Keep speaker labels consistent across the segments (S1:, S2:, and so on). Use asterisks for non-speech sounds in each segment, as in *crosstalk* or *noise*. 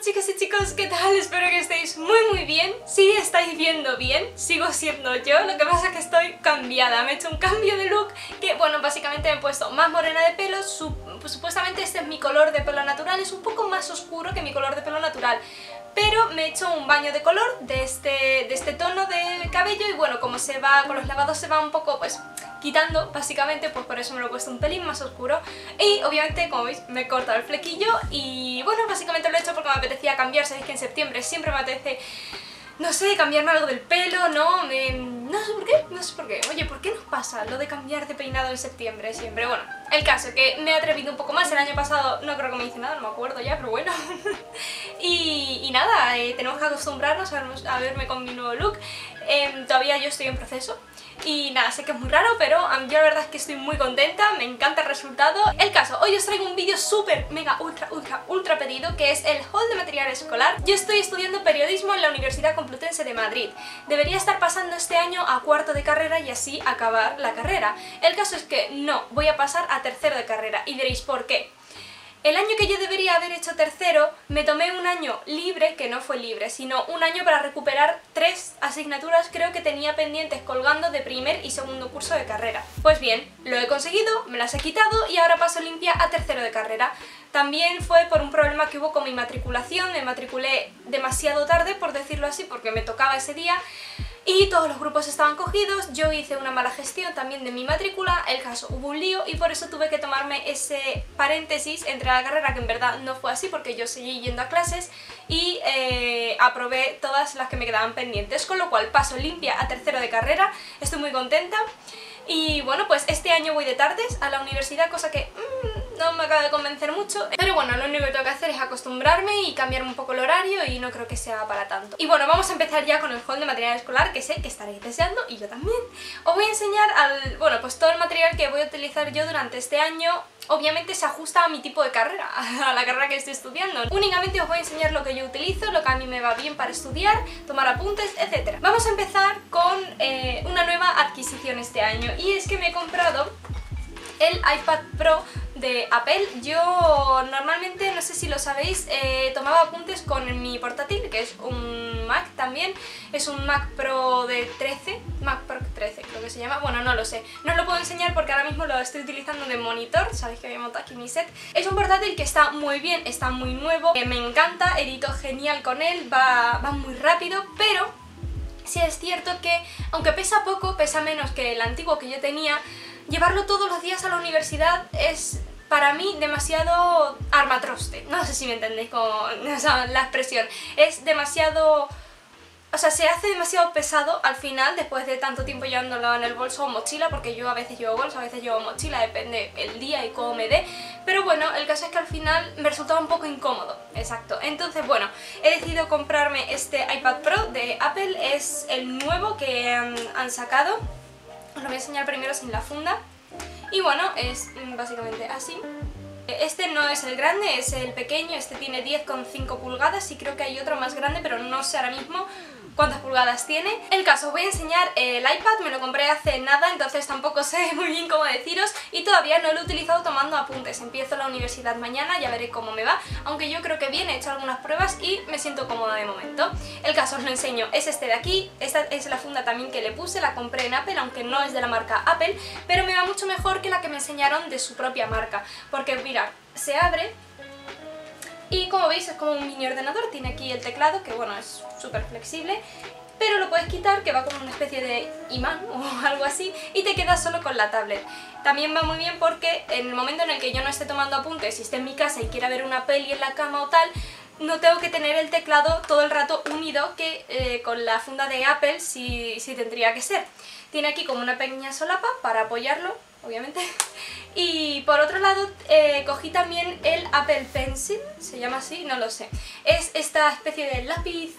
S1: Chicas y chicos, ¿qué tal? Espero que estéis muy muy bien. Si estáis viendo bien, sigo siendo yo Lo que pasa es que estoy cambiada. Me he hecho un cambio de look que, bueno, básicamente me he puesto más morena de pelo pues, Supuestamente este es mi color de pelo natural Es un poco más oscuro que mi color de pelo natural. Pero me he hecho un baño de color de este, de este tono de cabello y bueno, como se va, con los lavados se va un poco pues quitando, básicamente, pues por eso me lo he puesto un pelín más oscuro. Y obviamente, como veis, me he cortado el flequillo y bueno, básicamente lo he hecho porque me apetecía cambiar, sabéis que en septiembre siempre me apetece no sé, cambiarme algo del pelo, ¿no? no sé por qué, no sé por qué. Oye, ¿por qué nos pasa lo de cambiar de peinado en septiembre siempre? Bueno, el caso, que me he atrevido un poco más. El año pasado no creo que me hice nada, no me acuerdo ya, pero bueno. *laughs* y, nada, eh, tenemos que acostumbrarnos a, verme con mi nuevo look. Em, todavía yo estoy en proceso. Y nada, sé que es muy raro, pero yo la verdad es que estoy muy contenta, me encanta el resultado. El caso, hoy os traigo un vídeo súper, mega, ultra, ultra, ultra pedido, que es el haul de material escolar. Yo estoy estudiando periodismo en la Universidad Complutense de Madrid. Debería estar pasando este año a cuarto de carrera y así acabar la carrera. El caso es que no, voy a pasar a tercero de carrera, y diréis, ¿por qué? El año que yo debería haber hecho tercero, me tomé un año libre, que no fue libre, sino un año para recuperar tres asignaturas creo que tenía pendientes colgando de primer y segundo curso de carrera. Pues bien, lo he conseguido, me las he quitado y ahora paso limpia a tercero de carrera. También fue por un problema que hubo con mi matriculación, me matriculé demasiado tarde, por decirlo así, porque me tocaba ese día, y todos los grupos estaban cogidos, yo hice una mala gestión también de mi matrícula, el caso hubo un lío y por eso tuve que tomarme ese paréntesis entre la carrera, que en verdad no fue así porque yo seguí yendo a clases y eh, aprobé todas las que me quedaban pendientes, con lo cual paso limpia a tercero de carrera, estoy muy contenta. Y bueno, pues este año voy de tardes a la universidad, cosa que... Mm, no me acaba de convencer mucho, pero bueno, lo único que tengo que hacer es acostumbrarme y cambiar un poco el horario y no creo que sea para tanto. Y bueno, vamos a empezar ya con el haul de material escolar que sé que estaréis deseando y yo también. Os voy a enseñar al, bueno, pues todo el material que voy a utilizar yo durante este año obviamente se ajusta a mi tipo de carrera, *laughs* a la carrera que estoy estudiando. Únicamente os voy a enseñar lo que yo utilizo, lo que a mí me va bien para estudiar, tomar apuntes, etc. Vamos a empezar con eh, una nueva adquisición este año y es que me he comprado el iPad Pro de Apple. Yo normalmente, no sé si lo sabéis, eh, tomaba apuntes con mi portátil, que es un Mac también. Es un Mac Pro de 13, Mac Pro 13 creo que se llama. Bueno, no lo sé. No os lo puedo enseñar porque ahora mismo lo estoy utilizando de monitor. Sabéis que había montado aquí mi set. Es un portátil que está muy bien, está muy nuevo. me encanta, edito genial con él, va, va muy rápido, pero sí es cierto que, aunque pesa poco, pesa menos que el antiguo que yo tenía, llevarlo todos los días a la universidad es para mí demasiado armatroste. No sé si me entendéis con *laughs* la expresión. Es demasiado... O sea, se hace demasiado pesado al final, después de tanto tiempo llevándolo en el bolso o mochila, porque yo a veces llevo bolso, a veces llevo mochila, depende el día y cómo me dé. Pero bueno, el caso es que al final me resultaba un poco incómodo, exacto. Entonces, bueno, he decidido comprarme este iPad Pro de Apple, es el nuevo que han sacado. Os lo voy a enseñar primero sin la funda. Y bueno, es básicamente así. Este no es el grande, es el pequeño, este tiene 10,5 pulgadas y creo que hay otro más grande, pero no sé ahora mismo cuántas pulgadas tiene. El caso, voy a enseñar el iPad, me lo compré hace nada, entonces tampoco sé *laughs* muy bien cómo deciros y todavía no lo he utilizado tomando apuntes. Empiezo la universidad mañana, ya veré cómo me va, aunque yo creo que bien, he hecho algunas pruebas y me siento cómoda de momento. El caso, os lo enseño, es este de aquí, esta es la funda también que le puse, la compré en Apple, aunque no es de la marca Apple, pero me va mucho mejor que la que me enseñaron de su propia marca, porque mirad, se abre y como veis es como un mini ordenador, tiene aquí el teclado que bueno es súper flexible pero lo puedes quitar que va como una especie de imán *laughs* o algo así y te quedas solo con la tablet. También va muy bien porque en el momento en el que yo no esté tomando apuntes y esté en mi casa y quiera ver una peli en la cama o tal, no tengo que tener el teclado todo el rato unido que eh, con la funda de Apple sí, sí tendría que ser. Tiene aquí como una pequeña solapa para apoyarlo obviamente. *laughs* Y por otro lado eh, cogí también el Apple Pencil, se llama así, no lo sé. Es esta especie de lápiz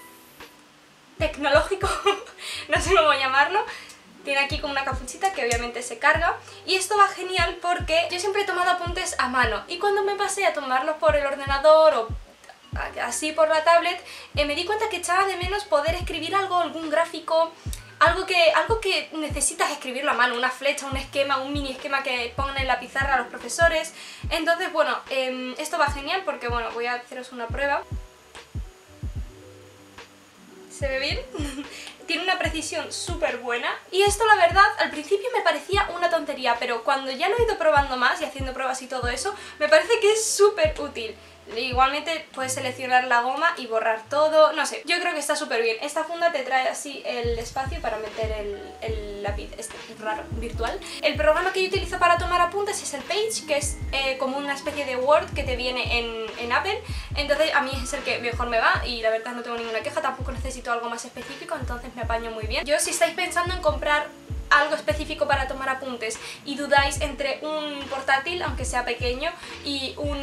S1: tecnológico, *laughs* no sé cómo llamarlo. Tiene aquí como una capuchita que obviamente se carga y esto va genial porque yo siempre he tomado apuntes a mano y cuando me pasé a tomarlos por el ordenador o así por la tablet eh, me di cuenta que echaba de menos poder escribir algo, algún gráfico algo que, algo que necesitas escribirlo a mano, una flecha, un esquema, un mini esquema que pongan en la pizarra a los profesores. Entonces, bueno, em, esto va genial porque, bueno, voy a haceros una prueba. ¿Se ve bien? *laughs* Tiene una precisión súper buena. Y esto, la verdad, al principio me parecía una tontería, pero cuando ya lo he ido probando más y haciendo pruebas y todo eso, me parece que es súper útil. Igualmente puedes seleccionar la goma y borrar todo, no sé, yo creo que está súper bien. Esta funda te trae así el espacio para meter el, lápiz este raro, virtual. El programa que yo utilizo para tomar apuntes es el Page, que es eh, como una especie de Word que te viene en, en Apple. Entonces a mí es el que mejor me va y la verdad no tengo ninguna queja, tampoco necesito algo más específico, entonces me apaño muy bien. Yo si estáis pensando en comprar algo específico para tomar apuntes y dudáis entre un portátil, aunque sea pequeño, y un,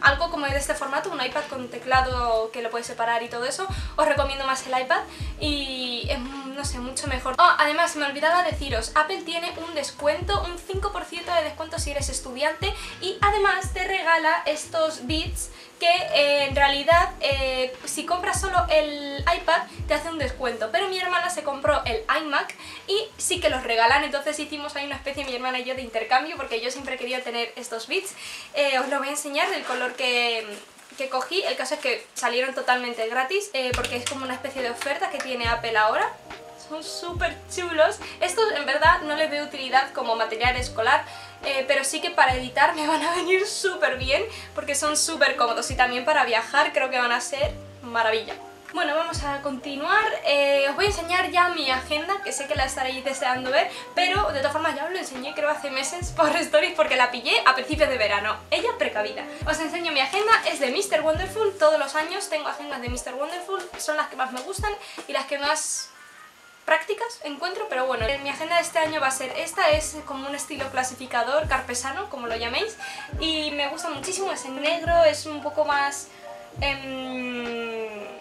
S1: algo como de este formato, un iPad con teclado que lo puedes separar y todo eso, os recomiendo más el iPad y es, no sé, mucho mejor. Oh, además, me olvidaba deciros, Apple tiene un descuento, un 5% de descuento si eres estudiante y además te regala estos bits que eh, en realidad eh, si compras solo el iPad te hace un descuento, pero mi hermana se compró el iMac y sí que los regalan, entonces hicimos ahí una especie, mi hermana y yo, de intercambio porque yo siempre quería tener estos bits. Eh, os lo voy a enseñar del color que, que cogí, el caso es que salieron totalmente gratis porque es como una especie de oferta que tiene Apple ahora son súper chulos. Estos en verdad no les veo utilidad como material escolar, eh, pero sí que para editar me van a venir súper bien porque son súper cómodos y también para viajar creo que van a ser maravilla. Bueno, vamos a continuar. Eh, os voy a enseñar ya mi agenda, que sé que la estaréis deseando ver, pero de todas formas ya os lo enseñé creo hace meses por stories porque la pillé a principios de verano. Ella precavida. Os enseño mi agenda, es de Mr. Wonderful, todos los años tengo agendas de Mr. Wonderful, son las que más me gustan y las que más prácticas encuentro, pero bueno, mi agenda de este año va a ser esta, es como un estilo clasificador, carpesano, como lo llaméis, y me gusta muchísimo, es en negro, es un poco más... Em,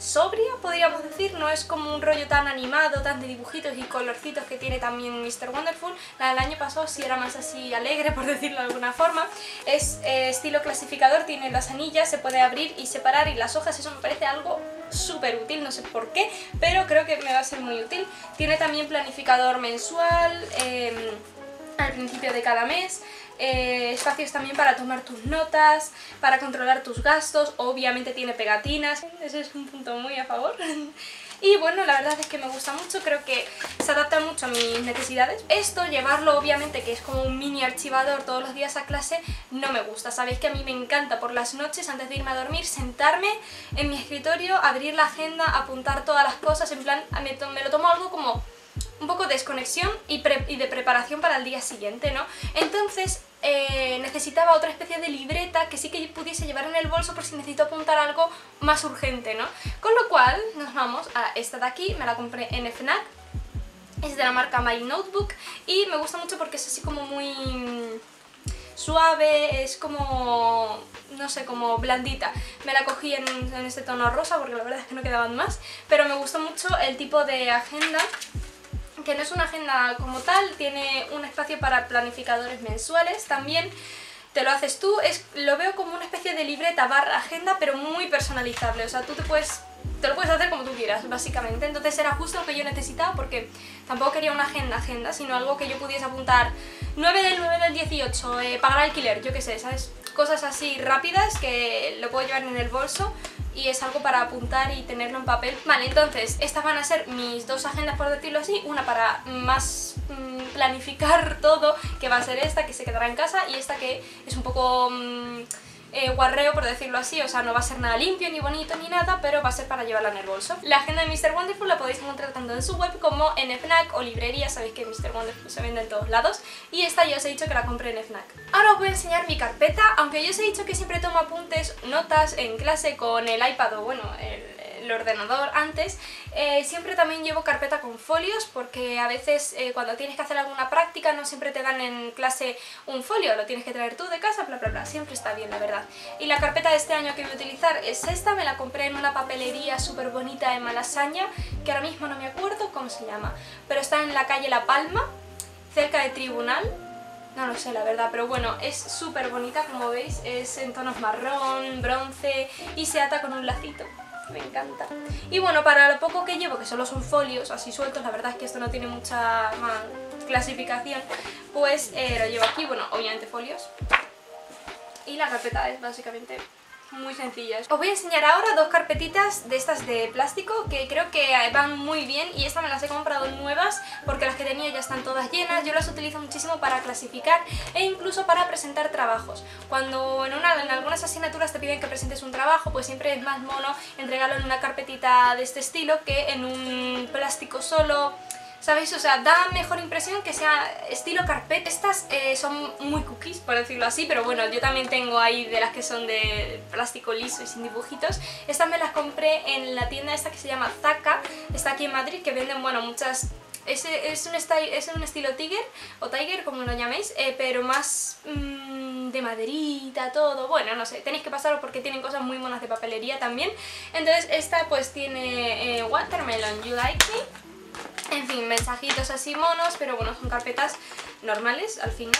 S1: sobria, podríamos decir, no es como un rollo tan animado, tan de dibujitos y colorcitos que tiene también Mr. Wonderful. La del año pasado sí era más así alegre, *laughs* por decirlo de alguna forma. Es eh, estilo clasificador, tiene las anillas, se puede abrir y separar y las hojas, eso me parece algo súper útil, no sé por qué, pero creo que me va a ser muy útil. Tiene también planificador mensual em, al principio de cada mes, eh, espacios también para tomar tus notas, para controlar tus gastos, obviamente tiene pegatinas, ese es un punto muy a favor. *laughs* Y bueno, la verdad es que me gusta mucho, creo que se adapta mucho a mis necesidades. Esto, llevarlo obviamente, que es como un mini archivador todos los días a clase, no me gusta. Sabéis que a mí me encanta por las noches, antes de irme a dormir, sentarme en mi escritorio, abrir la agenda, apuntar todas las cosas, en plan, me, lo tomo algo como un poco de desconexión y, de preparación para el día siguiente, ¿no? Entonces eh, necesitaba otra especie de libreta que sí que pudiese llevar en el bolso por si necesito apuntar algo más urgente, ¿no? Con lo cual nos vamos a esta de aquí, me la compré en FNAC, es de la marca My Notebook y me gusta mucho porque es así como muy suave, es como, no sé, como blandita. Me la cogí en, en este tono rosa porque la verdad es que no quedaban más, pero me gustó mucho el tipo de agenda que no es una agenda como tal, tiene un espacio para planificadores mensuales también, te lo haces tú, es, lo veo como una especie de libreta barra agenda, pero muy personalizable, o sea, tú te puedes te lo puedes hacer como tú quieras, básicamente. Entonces era justo lo que yo necesitaba porque tampoco quería una agenda, agenda, sino algo que yo pudiese apuntar 9 del 9 del 18, eh, pagar alquiler, yo qué sé, ¿sabes? Cosas así rápidas que lo puedo llevar en el bolso y es algo para apuntar y tenerlo en papel. Vale, entonces estas van a ser mis dos agendas por decirlo así, una para más mm, planificar *laughs* todo, que va a ser esta que se quedará en casa y esta que es un poco... Mm, eh, guarreo, por decirlo así, o sea, no va a ser nada limpio, ni bonito, ni nada, pero va a ser para llevarla en el bolso. La agenda de Mr. Wonderful la podéis encontrar tanto en su web como en FNAC o librería, sabéis que Mr. Wonderful se vende en todos lados, y esta ya os he dicho que la compré en FNAC. Ahora os voy a enseñar mi carpeta, aunque yo os he dicho que siempre tomo apuntes, notas en clase con el iPad o bueno, el ordenador antes, eh, siempre también llevo carpeta con folios porque a veces eh, cuando tienes que hacer alguna práctica no siempre te dan en clase un folio, lo tienes que traer tú de casa, bla bla bla, siempre está bien la verdad. Y la carpeta de este año que voy a utilizar es esta, me la compré en una papelería súper bonita de Malasaña, que ahora mismo no me acuerdo cómo se llama, pero está en la calle La Palma, cerca de Tribunal, no lo sé la verdad, pero bueno, es súper bonita como veis, es en tonos marrón, bronce y se ata con un lacito me encanta. Y bueno, para lo poco que llevo, que solo son folios así sueltos, la verdad es que esto no tiene mucha clasificación, pues eh, lo llevo aquí, bueno, obviamente folios. Y la carpeta es básicamente muy sencillas. Os voy a enseñar ahora dos carpetitas de estas de plástico que creo que van muy bien y estas me las he comprado nuevas porque las que tenía ya están todas llenas. Yo las utilizo muchísimo para clasificar e incluso para presentar trabajos. Cuando en, una, en algunas asignaturas te piden que presentes un trabajo, pues siempre es más mono entregarlo en una carpetita de este estilo que en un plástico solo ¿sabéis? O sea, da mejor impresión que sea estilo carpet. Estas eh, son muy cookies, por decirlo así, pero bueno, yo también tengo ahí de las que son de plástico liso y sin dibujitos. Estas me las compré en la tienda esta que se llama Zaka, está aquí en Madrid, que venden, bueno, muchas... Es, un, es un estilo Tiger, o Tiger, como lo llaméis, eh, pero más mmm, de maderita, todo. Bueno, no sé, tenéis que pasarlo porque tienen cosas muy monas de papelería también. Entonces esta pues tiene eh, Watermelon You Like Me en fin, mensajitos así monos, pero bueno, son carpetas normales al final.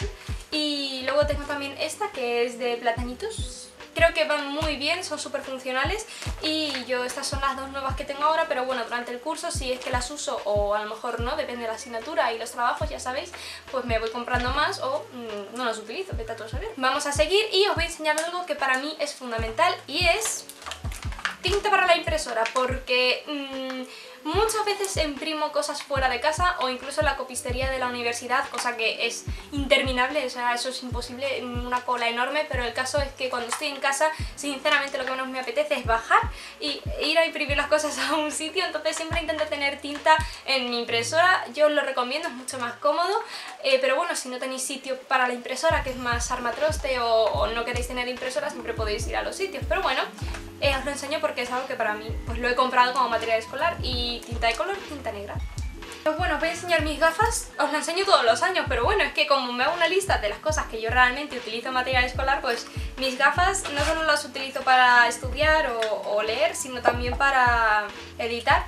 S1: Y luego tengo también esta que es de platanitos. Creo que van muy bien, son súper funcionales y yo estas son las dos nuevas que tengo ahora, pero bueno, durante el curso si es que las uso o a lo mejor no, depende de la asignatura y los trabajos, ya sabéis, pues me voy comprando más o mm, no las utilizo, vete a todo saber. Vamos a seguir y os voy a enseñar algo que para mí es fundamental y es tinta para la impresora, porque... Mmm, Muchas veces imprimo cosas fuera de casa o incluso en la copistería de la universidad, cosa que es interminable, o sea, eso es imposible, una cola enorme, pero el caso es que cuando estoy en casa, sinceramente lo que menos me apetece es bajar y ir a imprimir las cosas a un sitio, entonces siempre intento tener tinta en mi impresora, yo os lo recomiendo, es mucho más cómodo, eh, pero bueno, si no tenéis sitio para la impresora, que es más armatroste o, o no queréis tener impresora, siempre podéis ir a los sitios, pero bueno, eh, os lo enseño porque es algo que para mí pues lo he comprado como material escolar y tinta de color, tinta negra. Pues bueno, os voy a enseñar mis gafas, os lo enseño todos los años, pero bueno, es que como me hago una lista de las cosas que yo realmente utilizo en material escolar, pues mis gafas no solo las utilizo para estudiar o, leer, sino también para editar.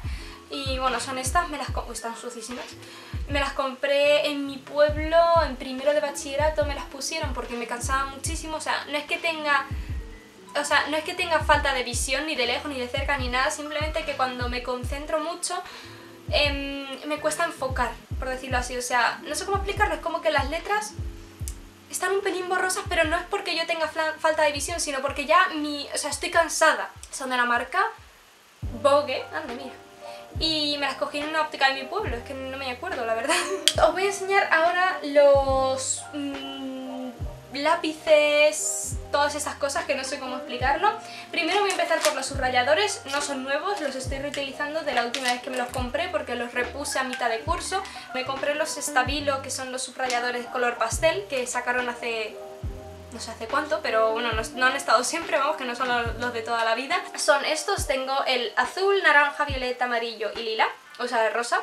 S1: Y bueno, son estas, me las están sucísimas. Me las compré en mi pueblo, en primero de bachillerato me las pusieron porque me cansaba muchísimo, o sea, no es que tenga o sea, no es que tenga falta de visión ni de lejos ni de cerca ni nada, simplemente que cuando me concentro mucho em, me cuesta enfocar, por decirlo así, o sea, no sé cómo explicarlo, es como que las letras están un pelín borrosas, pero no es porque yo tenga falta de visión, sino porque ya mi, o sea, estoy cansada. Son de la marca Vogue, anda mira. Y me las cogí en una óptica de mi pueblo, es que no me acuerdo, la verdad. *laughs* Os voy a enseñar ahora los... Mm, lápices, todas esas cosas que no sé cómo explicarlo. Primero voy a empezar por los subrayadores, no son nuevos, los estoy reutilizando de la última vez que me los compré porque los repuse a mitad de curso. Me compré los Stabilo, que son los subrayadores color pastel, que sacaron hace no sé hace cuánto, pero bueno, no, han estado siempre, vamos, que no son los, de toda la vida. Son estos, tengo el azul, naranja, violeta, amarillo y lila, o sea, rosa.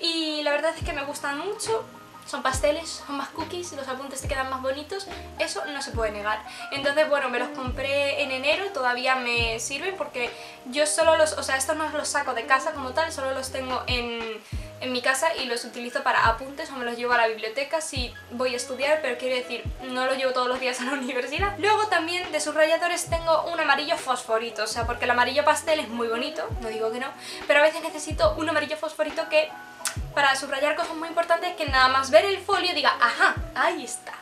S1: Y la verdad es que me gustan mucho, son pasteles, son más cookies, los apuntes te quedan más bonitos, eso no se puede negar. Entonces, bueno, me los compré en enero, todavía me sirven porque yo solo los, o sea, estos no los saco de casa como tal, solo los tengo en, en mi casa y los utilizo para apuntes o me los llevo a la biblioteca si voy a estudiar, pero quiero decir, no los llevo todos los días a la *laughs* universidad. Luego también de subrayadores tengo un amarillo fosforito, o sea, porque el amarillo pastel es muy bonito, no digo que no, pero a veces necesito un amarillo fosforito que para subrayar cosas muy importantes que nada más ver el folio diga, ajá, ahí está.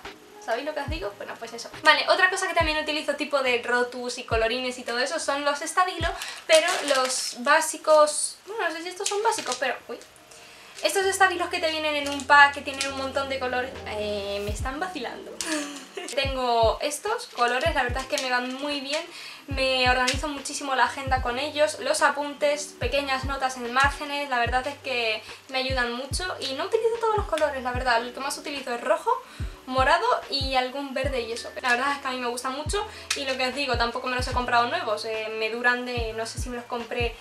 S1: ¿Sabéis lo que os digo? Bueno, pues eso. Vale, otra cosa que también utilizo tipo de rotus y colorines y todo eso son los estabilo, pero los básicos... Bueno, no sé si estos son básicos, pero... Uy, estos estabilos que te vienen en un pack que tienen un montón de colores, eh, me están vacilando. *laughs* Tengo estos colores, la verdad es que me van muy bien, me organizo muchísimo la agenda con ellos, los apuntes, pequeñas notas en márgenes, la verdad es que me ayudan mucho. Y no utilizo todos los colores, la verdad, el que más utilizo es rojo, morado y algún verde y eso. La verdad es que a mí me gusta mucho. Y lo que os digo, tampoco me los he comprado nuevos, eh, me duran de, no sé si me los compré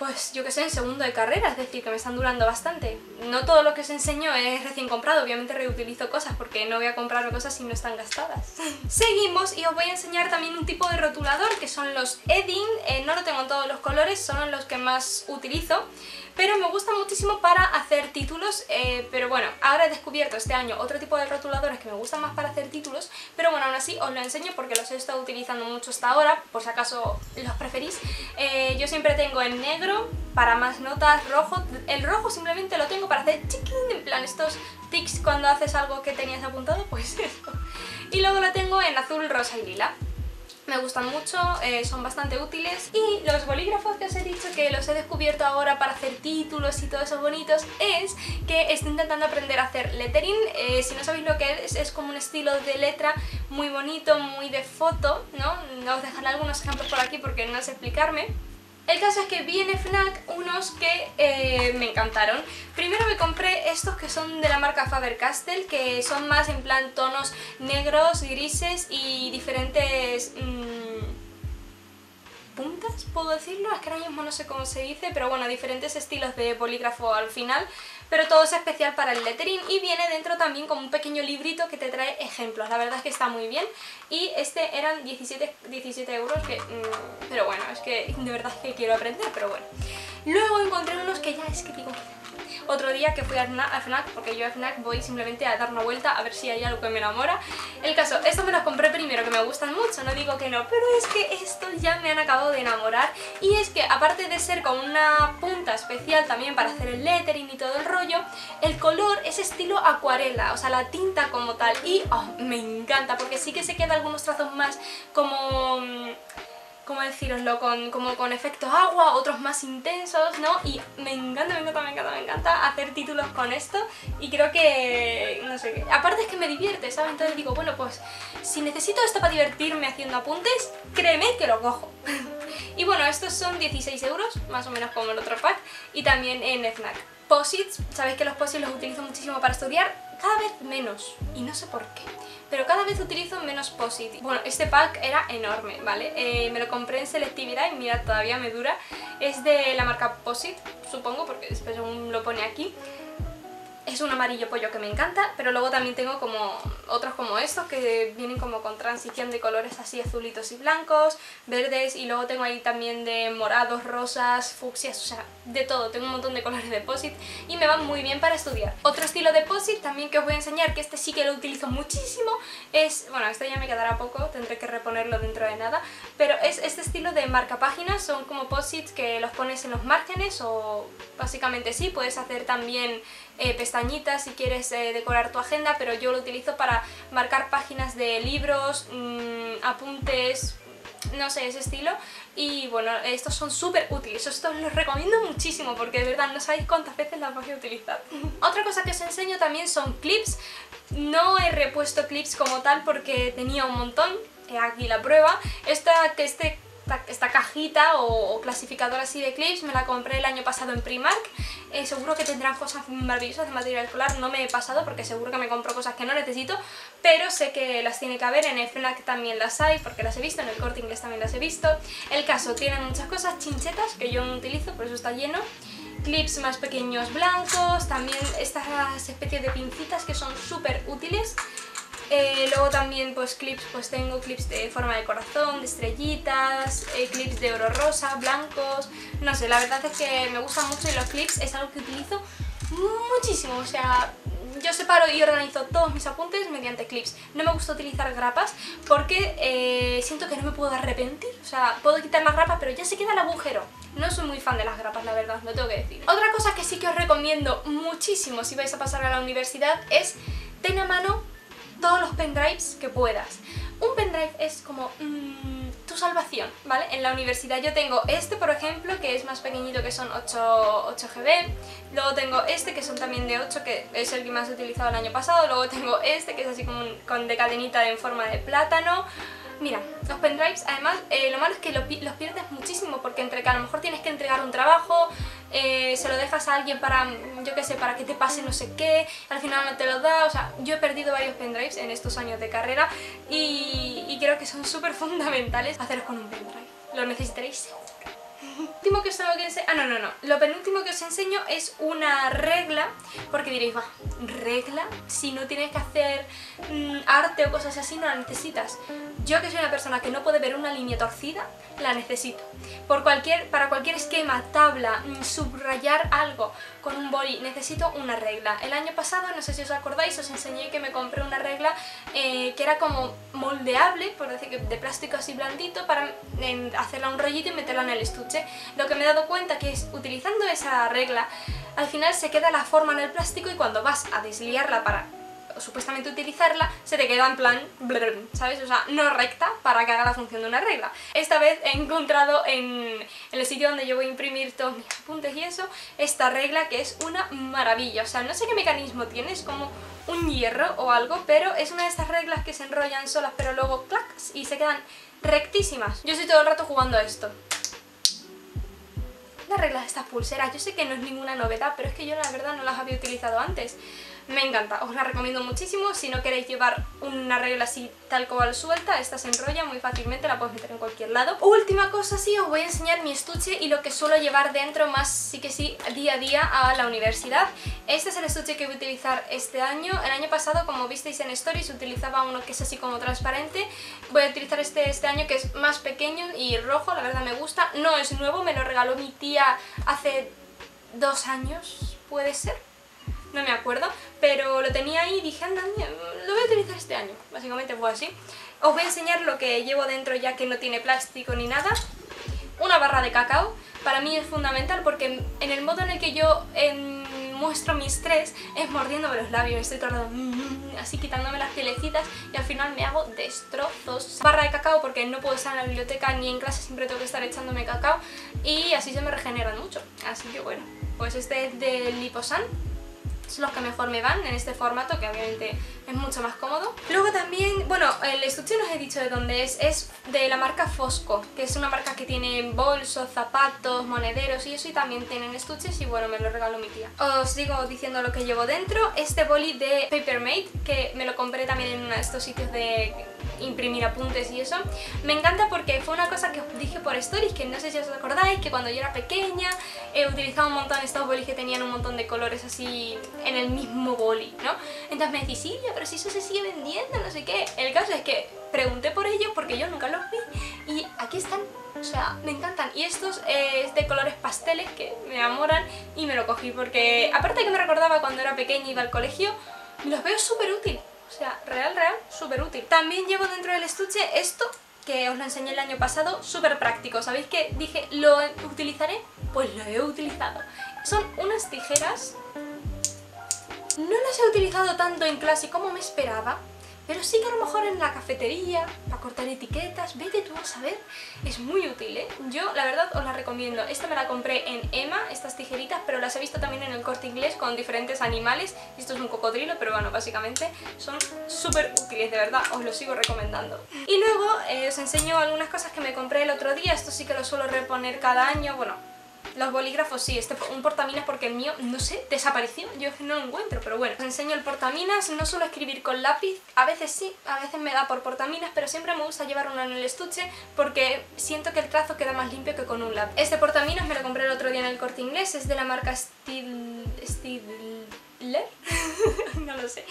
S1: pues yo que sé, en segundo de carrera, es decir, que me están durando bastante. No todo lo que os enseño es recién comprado, obviamente reutilizo cosas porque no voy a comprar cosas si no están gastadas. *laughs* Seguimos y os voy a enseñar también un tipo de rotulador que son los Edding, eh, no lo tengo en todos los colores, son los que más utilizo pero me gusta muchísimo para hacer títulos, eh, pero bueno, ahora he descubierto este año otro tipo de rotuladores que me gustan más para hacer títulos, pero bueno, aún así os lo enseño porque los he estado utilizando mucho hasta ahora, por si acaso los preferís. Eh, yo siempre tengo en negro para más notas, rojo, el rojo simplemente lo tengo para hacer chiquín, en plan estos tics cuando haces algo que tenías apuntado, pues *laughs* eso. Y luego lo tengo en azul, rosa y lila. Me gustan mucho, eh, son bastante útiles. Y los bolígrafos que os he dicho que los he descubierto ahora para hacer títulos y todo eso bonitos es que estoy intentando aprender a hacer lettering, eh, si no sabéis lo que es, es como un estilo de letra muy bonito, muy de foto, ¿no? Os dejaré algunos ejemplos por aquí porque no sé explicarme el caso es que vi en FNAC unos que eh, me encantaron. Primero me compré estos que son de la marca Faber-Castell, que son más en plan tonos negros, grises y diferentes... Mm, puntas, puedo decirlo, es que ahora mismo no sé cómo se dice, pero bueno, diferentes estilos de bolígrafo al final, pero todo es especial para el lettering y viene dentro también como un pequeño librito que te trae ejemplos, la verdad es que está muy bien y este eran 17, 17 euros, que, mm, pero bueno, es que de verdad que quiero aprender, pero bueno. Luego encontré unos que ya es que digo, otro día que fui a FNAC, porque yo a FNAC voy simplemente a dar una vuelta a ver si hay algo que me enamora. El caso, estos me los compré primero, que me gustan mucho, no digo que no, pero es que estos ya me han acabado de enamorar. Y es que aparte de ser con una punta especial también para hacer el lettering y todo el rollo, el color es estilo acuarela, o sea, la tinta como tal. Y oh, me encanta, porque sí que se quedan algunos trazos más como mm, ¿cómo deciroslo? Con, como con efectos agua, otros más intensos, ¿no? Y me encanta, me encanta, me encanta, me encanta hacer títulos con esto y creo que, no sé, aparte es que me divierte, ¿sabes? Entonces digo, bueno, pues si necesito esto para divertirme haciendo apuntes, créeme que lo cojo. *laughs* y bueno, estos son 16 euros, más o menos como el otro pack, y también en FNAC. Posits, sabéis que los posits los utilizo muchísimo para estudiar, cada vez menos, y no sé por qué pero cada vez utilizo menos Posit. Bueno, este pack era enorme, ¿vale? Eh, me lo compré en selectividad y mira, todavía me dura. Es de la marca Posit, supongo, porque después aún lo pone aquí es un amarillo pollo que me encanta, pero luego también tengo como otros como estos que vienen como con transición de colores así azulitos y blancos, verdes y luego tengo ahí también de morados, rosas, fucsias, o sea, de todo, tengo un montón de colores de POSIT y me van muy bien para estudiar. Otro estilo de POSIT también que os voy a enseñar, que este sí que lo utilizo muchísimo, es, bueno, este ya me quedará poco, tendré que reponerlo dentro de nada, pero es este estilo de marca páginas, son como POSITs que los pones en los márgenes o básicamente sí, puedes hacer también eh, pestañitas si quieres eh, decorar tu agenda, pero yo lo utilizo para marcar páginas de libros, mm, apuntes, no sé, ese estilo. Y bueno, estos son súper útiles, estos los recomiendo muchísimo porque de verdad no sabéis cuántas veces las voy a utilizar. *laughs* Otra cosa que os enseño también son clips, no he repuesto clips como tal porque tenía un montón, aquí la prueba, esta que este esta, cajita o, clasificadora así de clips me la compré el año pasado en Primark. Eh, seguro que tendrán cosas maravillosas de material escolar, no me he pasado porque seguro que me compro cosas que no necesito pero sé que las tiene que haber, en el FNAC también las hay porque las he visto, en el Corte Inglés también las he visto. El caso, tienen muchas cosas, chinchetas que yo no utilizo, por eso está lleno. Clips más pequeños blancos, también estas especies de pincitas que son súper útiles eh, luego también pues clips, pues tengo clips de forma de corazón, de estrellitas, eh, clips de oro rosa, blancos, no sé, la verdad es que me gustan mucho y los clips es algo que utilizo muchísimo, o sea, yo separo y organizo todos mis apuntes mediante clips. No me gusta utilizar grapas porque eh, siento que no me puedo arrepentir. O sea, puedo quitar las grapas pero ya se queda el agujero. No soy muy fan de las grapas, la verdad, lo tengo que decir. Otra cosa que sí que os recomiendo muchísimo si vais a pasar a la universidad es tener a mano todos los pendrives que puedas. Un pendrive es como mm, tu salvación, ¿vale? En la universidad yo tengo este, por ejemplo, que es más pequeñito, que son 8, 8 GB. Luego tengo este, que son también de 8, que es el que más he utilizado el año pasado. Luego tengo este, que es así como con de cadenita en forma de plátano. Mira, los pendrives, además, eh, lo malo es que los, pierdes muchísimo porque entre que a lo mejor tienes que entregar un trabajo, eh, se lo dejas a alguien para, yo qué sé, para que te pase no sé qué, al final no te lo da, o sea, yo he perdido varios pendrives en estos años de carrera y, creo que son súper *laughs* fundamentales haceros con un pendrive. Lo necesitaréis último que os tengo que enseñar... Ah, no, no, no. Lo penúltimo que os enseño es una regla, porque diréis, va, ¿regla? Si no tienes que hacer mm, arte o cosas así, no la necesitas. Yo que soy una persona que no puede ver una línea torcida, la necesito. Por cualquier, para cualquier esquema, tabla, mm, subrayar algo con un boli, necesito una regla. El año pasado, no sé si os acordáis, os enseñé que me compré una regla eh, que era como moldeable, por decir que de plástico así blandito, para hacerla un rollito y meterla en el estuche lo que me he dado cuenta que es utilizando esa regla, al final se queda la forma en el plástico y cuando vas a desliarla para supuestamente utilizarla, se te queda en plan, ¿sabes? O sea, no recta para que haga la función de una regla. Esta vez he encontrado en, el sitio donde yo voy a imprimir todos mis apuntes y eso, esta regla que es una maravilla. O sea, no sé qué mecanismo tiene, es como un hierro o algo, pero es una de estas reglas que se enrollan solas pero luego clacks y se quedan rectísimas. Yo estoy todo el rato jugando a esto las reglas de estas pulseras. Yo sé que no es ninguna novedad, pero es que yo la verdad no las había utilizado antes. Me encanta, os la recomiendo muchísimo. Si no queréis llevar una regla así tal cual suelta, esta se enrolla muy fácilmente, la puedes meter en cualquier lado. Última cosa, sí, os voy a enseñar mi estuche y lo que suelo llevar dentro más sí que sí día a día a la universidad. Este es el estuche que voy a utilizar este año. El año pasado, como visteis en Stories, utilizaba uno que es así como transparente. Voy a utilizar este este año que es más pequeño y rojo, la verdad me gusta. No es nuevo, me lo regaló mi tía hace dos años, puede ser no me acuerdo, pero lo tenía ahí y dije, anda, lo voy a utilizar este año, básicamente fue así. Os voy a enseñar lo que llevo dentro ya que no tiene plástico ni nada. Una barra de cacao, para mí es fundamental porque en el modo en el que yo em, muestro mi estrés es mordiéndome los labios, estoy todo mm, así quitándome las pielecitas y al final me hago destrozos. Barra de cacao porque no puedo estar en la biblioteca ni en clase, siempre tengo que estar echándome cacao y así se me regeneran mucho. Así que bueno, pues este es de Liposan los que mejor me van en este formato, que obviamente es mucho más cómodo. Luego también, bueno, el estuche no os he dicho de dónde es, es de la marca Fosco, que es una marca que tiene bolsos, zapatos, monederos y eso, y también tienen estuches y bueno, me lo regaló mi tía. Os digo diciendo lo que llevo dentro, este boli de Papermate, que me lo compré también en estos sitios de imprimir apuntes y eso. Me encanta porque fue una cosa que os dije por stories, que no sé si os acordáis, que cuando yo era pequeña he utilizado un montón estos bolis que tenían un montón de colores así en el mismo boli, ¿no? Entonces me decís, Silvia, pero si eso se sigue vendiendo, no sé qué. El caso es que pregunté por ellos porque yo nunca los vi y aquí están o sea, me encantan. Y estos eh, es de colores pasteles que me enamoran y me lo cogí porque, aparte que me recordaba cuando era pequeña y iba al colegio, los veo súper útil. O sea, real, real, súper útil. También llevo dentro del estuche esto, que os lo enseñé el año pasado, súper práctico. ¿Sabéis que dije lo utilizaré? Pues lo he utilizado. Son unas tijeras... No las he utilizado tanto en clase como me esperaba, pero sí que a lo mejor en la cafetería, para cortar etiquetas, vete tú a saber, es muy útil, ¿eh? Yo la verdad os la recomiendo. Esta me la compré en Emma, estas tijeritas, pero las he visto también en el corte inglés con diferentes animales. Esto es un cocodrilo, pero bueno, básicamente son súper útiles, de verdad, os lo sigo recomendando. Y luego eh, os enseño algunas cosas que me compré el otro día, esto sí que lo suelo reponer cada año, bueno, los bolígrafos sí, este un portaminas porque el mío, no sé, desapareció, yo no encuentro, pero bueno. Os enseño el portaminas, no suelo escribir con lápiz, a veces sí, a veces me da por portaminas, pero siempre me gusta llevar uno en el estuche porque siento que el trazo queda más limpio que con un lápiz. Este portaminas me lo compré el otro día en el Corte Inglés, es de la marca Steel... Steel... *laughs* no lo sé.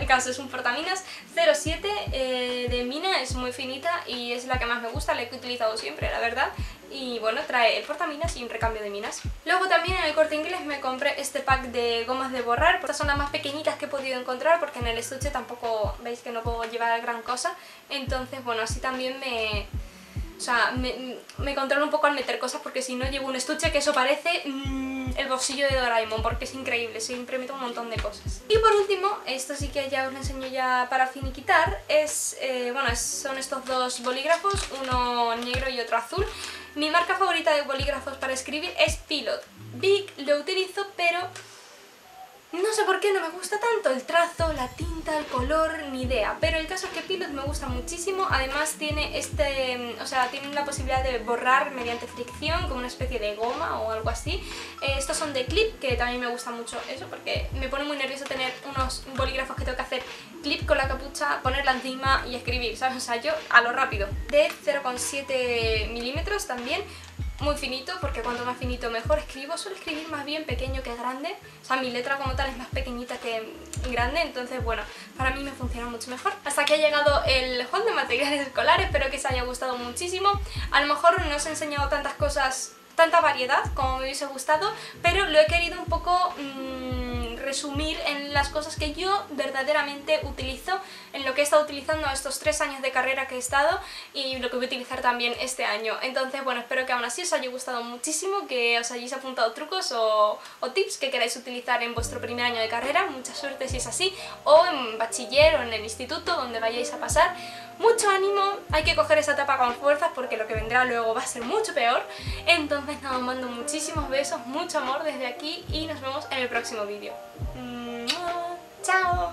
S1: El caso es un portaminas 07 eh, de mina, es muy finita y es la que más me gusta, la he utilizado siempre, la verdad y bueno, trae el portaminas y un recambio de minas. Luego también en el corte inglés me compré este pack de gomas de borrar, estas son las más pequeñitas que he podido encontrar porque en el estuche tampoco veis que no puedo llevar gran cosa, entonces bueno, así también me... O sea, me, me controlo un poco al meter cosas porque si no llevo un estuche que eso parece... Mmm, el bolsillo de Doraemon porque es increíble, siempre meto un montón de cosas. Y por último, esto sí que ya os lo enseño ya para finiquitar, es, eh, bueno, son estos dos bolígrafos, uno negro y otro azul. Mi marca favorita de bolígrafos para escribir es Pilot. Big lo utilizo, pero no sé por qué no me gusta tanto el trazo, la tinta, el color, ni idea. Pero el caso es que Pilot me gusta muchísimo. Además tiene este, o sea, tiene la posibilidad de borrar mediante fricción, como una especie de goma o algo así. Eh, estos son de clip, que también me gusta mucho eso, porque me pone muy nervioso tener unos bolígrafos que tengo que hacer clip con la capucha, ponerla encima y escribir, ¿sabes? O sea, yo a lo rápido. De 0,7 milímetros también, muy finito, porque cuanto más finito mejor escribo. Suelo escribir más bien pequeño que grande, o sea, mi letra como tal es más pequeñita que grande, entonces bueno, para mí me funciona mucho mejor. Hasta aquí ha llegado el haul de materiales escolares, espero que os haya gustado muchísimo. A lo mejor no os he enseñado tantas cosas, tanta variedad como me hubiese gustado, pero lo he querido un poco... Mmm, resumir en las cosas que yo verdaderamente utilizo, en lo que he estado utilizando estos tres años de carrera que he estado y lo que voy a utilizar también este año. Entonces, bueno, espero que aún así os haya gustado muchísimo, que os hayáis apuntado trucos o, tips que queráis utilizar en vuestro primer año de carrera, mucha suerte si es así, o en bachiller o en el instituto donde vayáis a pasar mucho ánimo, hay que coger esa etapa con fuerzas porque lo que vendrá luego va a ser mucho peor. Entonces nada, os mando muchísimos besos, mucho amor desde aquí y nos vemos en el próximo vídeo. ¡Chao!